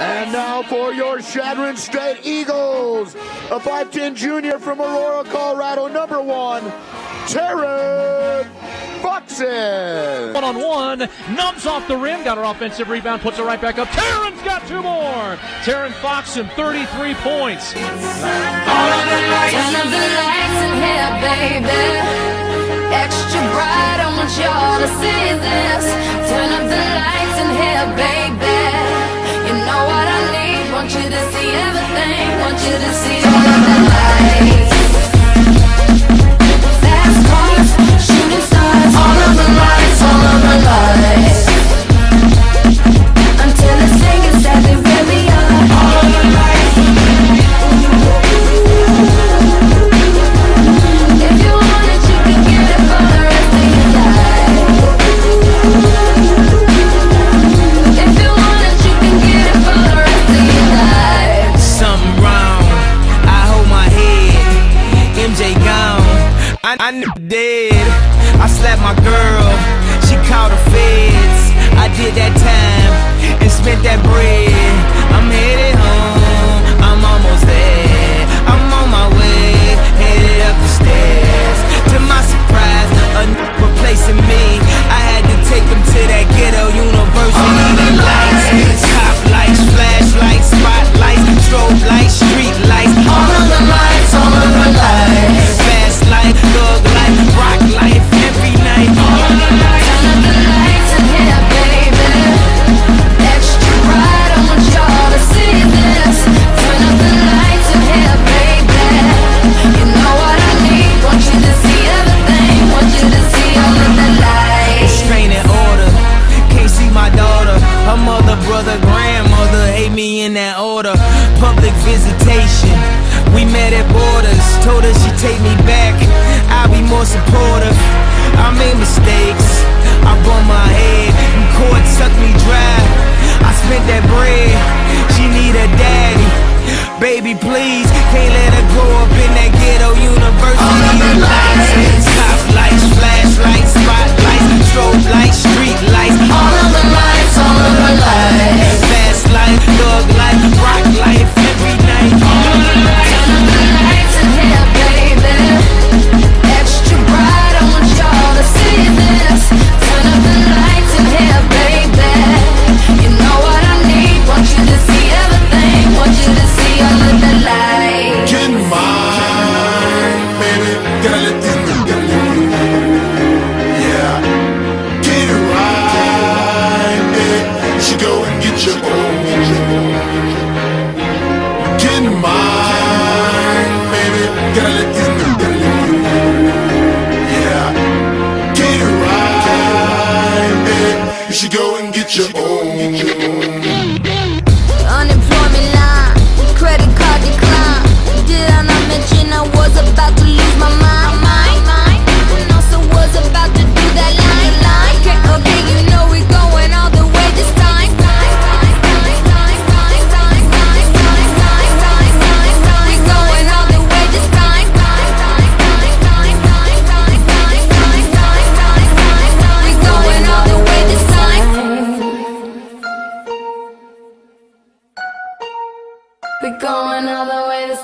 And now for your Chadron State Eagles, a 5'10 junior from Aurora, Colorado, number one, Taryn Foxen. One on one, numbs off the rim, got her offensive rebound, puts it right back up. Taryn's got two more. Taryn Foxen, 33 points. All of the lights, turn of the lights in here, baby. Extra bright, I want y'all to see this. Turn up the lights in here. I, I did. I slapped my girl, she called the feds. I did that time and spent that bread. I'm in. Told her she take me back. I'll be more supportive. I made mistakes. I bumped my head. And court sucked me dry.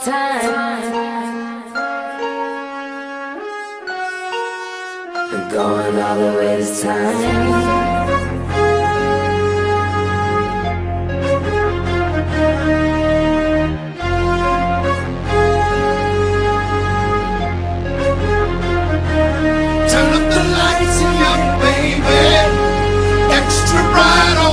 time. I'm going all the way to time. Turn up the lights, young baby, extra bright.